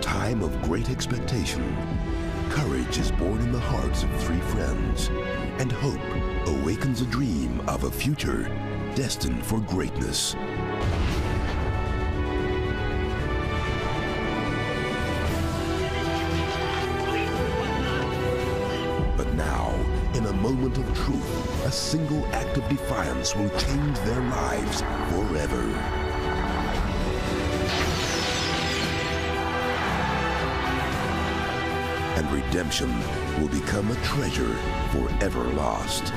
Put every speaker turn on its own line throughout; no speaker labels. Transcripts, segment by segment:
time of great expectation, courage is born in the hearts of three friends, and hope awakens a dream of a future destined for greatness. But now, in a moment of truth, a single act of defiance will change their lives forever. And redemption will become a treasure forever lost.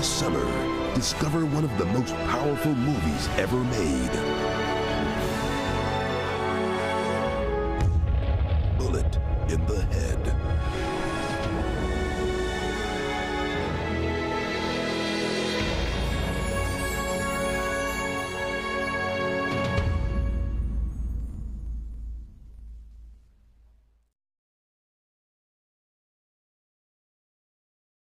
This summer, discover one of the most powerful movies ever made. Bullet in the Head.